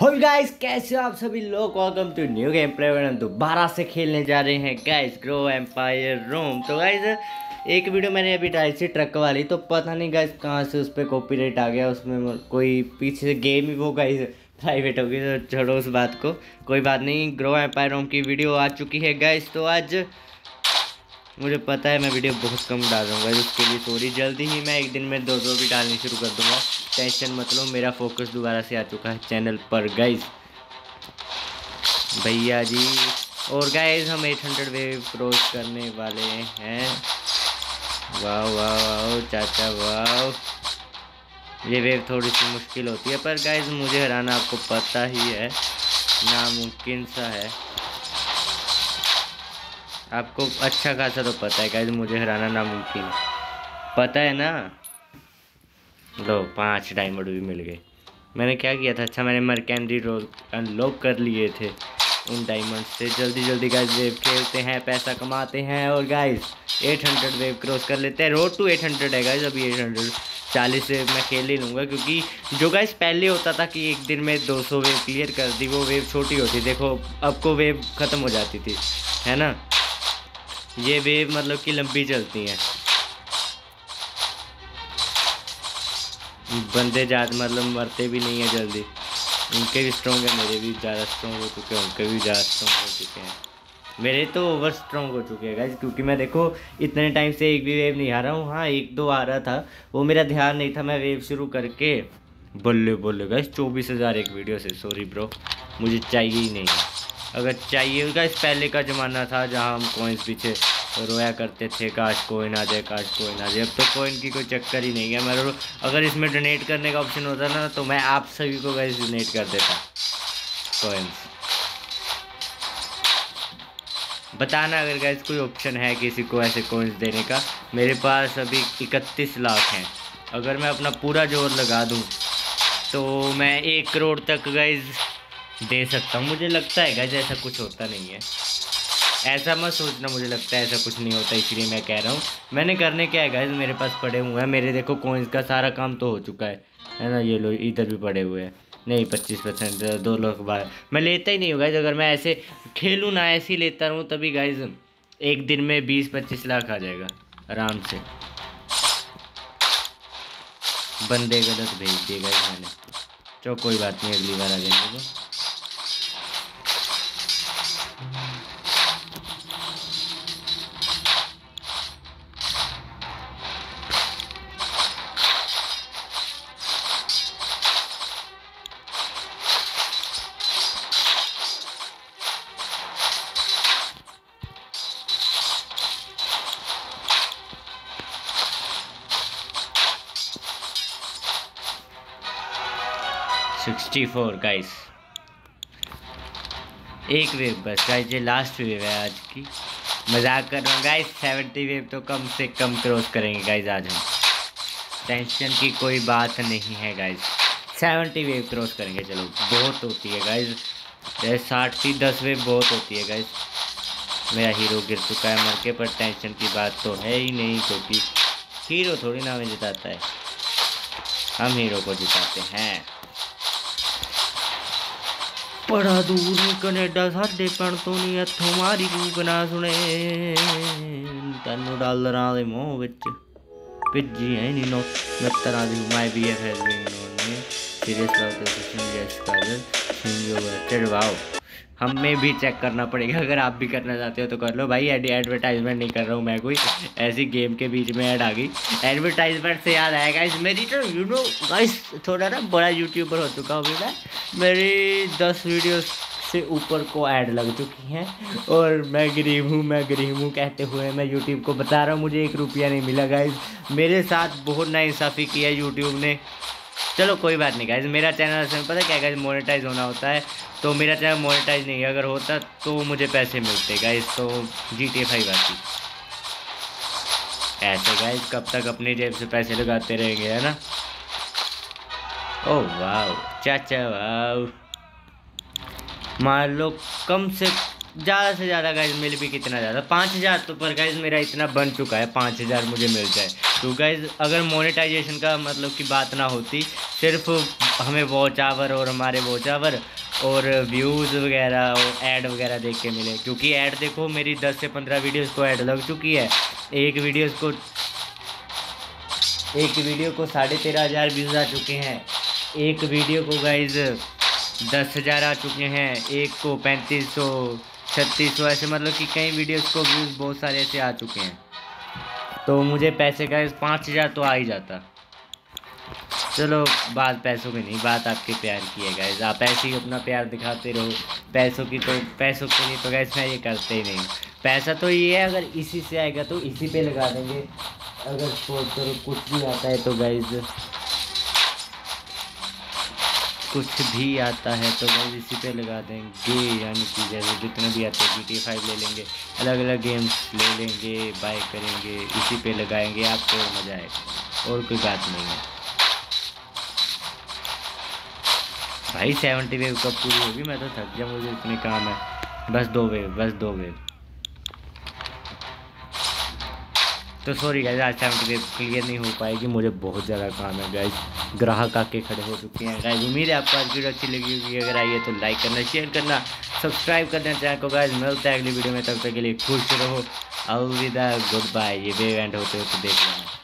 हो गाइस कैसे हो आप सभी लोग? Welcome to new game play दोबारा से खेलने जा रहे हैं गाइस ग्रो एम्पायर रोम तो गाइस एक वीडियो मैंने अभी डाली थी ट्रक वाली तो पता नहीं गाइस कहाँ से उस पर कॉपीराइट आ गया, उसमें कोई पीछे से गेम ही वो गाइस प्राइवेट होगी तो छोड़ो उस बात को। कोई बात नहीं ग्रो एम्पायर रोम की वीडियो आ चुकी है गाइस तो आज मुझे पता है मैं वीडियो बहुत कम डाल दूँगा उसके लिए सॉरी जल्दी ही मैं एक दिन में दो दो भी डालनी शुरू कर दूँगा। टेंशन मत लो, मेरा फोकस दोबारा से आ चुका है चैनल पर गाइज़ भैया जी, और गाइज़ हम 800 वेव क्रॉस करने वाले हैं। वाह वाह वाह चाचा वाह ये वेव थोड़ी सी मुश्किल होती है, पर गाइज़ मुझे हराना आपको पता ही है। नामुमकिन सा है। आपको अच्छा खासा तो पता है गाइज़ मुझे हराना नामुमकिन पता है ना? लो, पाँच डायमंड भी मिल गए। मैंने क्या किया था? अच्छा मैंने मरकैंडी रोल अनलॉक कर लिए थे उन डायमंड से। जल्दी जल्दी गाइज़ वेव खेलते हैं, पैसा कमाते हैं और गाइज़ 800 वेव क्रॉस कर लेते हैं। रोड टू 800 है गाइज़ अभी 800 चालीस से मैं खेल ही लूँगा क्योंकि जो गाइज़ पहले होता था कि एक दिन में 200 वेव क्लियर कर दी, वो वेव छोटी होती देखो, अब को वेव ख़त्म हो जाती थी, है ना? ये वेव मतलब कि लंबी चलती हैं। बंदे ज़्यादा मतलब मरते भी नहीं है जल्दी। उनके भी स्ट्रॉन्ग है, मेरे भी ज़्यादा स्ट्रॉन्ग हो चुके हैं, उनके भी ज़्यादा स्ट्रॉन्ग हो चुके हैं। मेरे तो ओवर स्ट्रॉन्ग हो चुके हैं गाइज़ क्योंकि मैं देखो, इतने टाइम से एक भी वेव नहीं आ रहा हूँ। हाँ एक दो आ रहा था, वो मेरा ध्यान नहीं था मैं वेव शुरू करके। बोले बोले गाइज़ चौबीस हज़ार एक वीडियो से सॉरी ब्रो मुझे चाहिए ही नहीं है। अगर चाहिए गाइज़ पहले का ज़माना था जहाँ हम कोइंस पीछे रोया करते थे काश कोइन आ जाए काश कोइन आ जाए। अब तो कोइन की कोई चक्कर ही नहीं है। मैं अगर इसमें डोनेट करने का ऑप्शन होता ना तो मैं आप सभी को गाइज़ डोनेट कर देता। कोइंस बताना अगर गैस कोई ऑप्शन है किसी को ऐसे कोइंस देने का? मेरे पास अभी इकतीस लाख हैं। अगर मैं अपना पूरा ज़ोर लगा दूँ तो मैं एक करोड़ तक गाइज़ दे सकता हूँ। मुझे लगता है गाइज़ ऐसा कुछ होता नहीं है। ऐसा मत सोचना, मुझे लगता है ऐसा कुछ नहीं होता, इसलिए मैं कह रहा हूँ। मैंने करने क्या है गाइज़ मेरे पास पड़े हुए हैं। मेरे देखो कोइंस का सारा काम तो हो चुका है। है ना, ये लो, इधर भी पड़े हुए हैं। नहीं, पच्चीस परसेंट, दो लाख बार मैं लेता ही नहीं हूँ गाइज़ अगर मैं ऐसे खेलूँ ना, ऐसे ही लेता रहूँ, तभी गाइज़ एक दिन में बीस पच्चीस लाख आ जाएगा, आराम से। बंदे गलत भेज दिए गाइज़ मैंने। चलो, कोई बात नहीं, अगली बार आ जाएँगे। तो 64 गाइस एक वेव बस गाइस ये लास्ट वेव है आज की। मज़ाक कर रहा हूँ गाइस 70 वेव तो कम से कम क्रॉस करेंगे गाइस आज हम। टेंशन की कोई बात नहीं है गाइस 70 वेव क्रॉस करेंगे, चलो, बहुत होती है गाइस जैसे साठ की दस वेव बहुत होती है गाइस मेरा हीरो गिर चुका है, मर के, पर टेंशन की बात तो है ही नहीं, क्योंकि हीरो थोड़ी ना हमें जिताता है। हम हीरो को जिताते हैं। बड़ा दूर कनेडा साढ़े पिंड तो नहीं इतों मारी कूक ना सुने तेन डालर के मूह बिच भेजी है नहीं नो नत्तर दी my B F S serious love wow हमें भी चेक करना पड़ेगा। अगर आप भी करना चाहते हो तो कर लो। भाई एडवर्टाइजमेंट नहीं कर रहा हूँ मैं कोई। ऐसी गेम के बीच में ऐड आ गई। एडवर्टाइजमेंट से याद आएगा इस मेरी तो यू नो गाइस थोड़ा ना बड़ा यूट्यूबर हो चुका हूँ मैं। मेरी दस वीडियो से ऊपर को ऐड लग चुकी हैं और मैं गरीब हूँ, मैं गरीब हूँ, कहते हुए मैं यूट्यूब को बता रहा हूँ। मुझे एक रुपया नहीं मिला गाइज़ मेरे साथ बहुत नाइंसाफ़ी किया यूट्यूब ने। चलो कोई बात नहीं गाइज़ मेरा चैनल से पता क्या गाइज़ मोनेटाइज होना होता है। तो मेरा चैनल मोनेटाइज नहीं अगर होता तो मुझे पैसे मिलते गाइज़ तो जी टी फाइव आती। ऐसे गाइज़ कब तक अपनी जेब से पैसे लगाते रहेंगे, है ना? ओ वाह चाचा वाह मान लो कम से ज़्यादा से ज़्यादा गाइज़ मिल भी कितना ज़्यादा? पाँच हज़ार तो पर गाइज़ मेरा इतना बन चुका है, पाँच हज़ार मुझे मिल जाए। तो गाइज़ अगर मोनेटाइजेशन का मतलब की बात ना होती, सिर्फ़ हमें वॉच आवर और हमारे वॉच आवर और व्यूज़ वगैरह और ऐड वगैरह देख के मिले। क्योंकि ऐड देखो, मेरी दस से पंद्रह वीडियोज़ को ऐड लग चुकी है। एक वीडियोज़ को, एक वीडियो को साढ़े तेरह हज़ार व्यूज़ आ चुके हैं। एक वीडियो को गाइज़ दस हज़ार आ चुके हैं। एक को पैंतीस सौ छत्तीस सौ ऐसे मतलब कि कई वीडियोस को व्यूज़ बहुत सारे ऐसे आ चुके हैं। तो मुझे पैसे का पाँच हज़ार तो आ ही जाता। चलो बात पैसों की नहीं, बात आपके प्यार की है गैस आप ऐसे ही अपना प्यार दिखाते रहो। पैसों की तो पैसों की नहीं तो गैस मैं ये करते ही नहीं। पैसा तो ये है, अगर इसी से आएगा तो इसी पे लगा देंगे। अगर सपोज़ करो कुछ भी आता है तो गैस कुछ भी आता है तो भाई इसी पे लगा देंगे। यानी कि जैसे जितने भी आते हैं जी टी फाइव ले लेंगे अलग अलग गेम्स ले लेंगे बाय करेंगे, इसी पे लगाएँगे, आपको मज़ा आएगा। और कोई बात नहीं है। भाई सेवेंटी वेव कब पूरी होगी? मैं तो थक गया, मुझे इतने काम है। बस दो वेव बस दो वेव तो सॉरी गाइज़ आज टाइम के क्लियर नहीं हो पाएगी, मुझे बहुत ज़्यादा काम है गाइज़ ग्राहक आके खड़े हो चुके हैं. गाइज़ उम्मीद है आपको आज वीडियो अच्छी लगी होगी. अगर आइए तो लाइक करना शेयर करना सब्सक्राइब करना चैनल को गाइज़ मिलता है अगली वीडियो में, तब तक के लिए खुश रहो. अलविदा गुड बाय ये वे एंड होते हो तो देख लेना.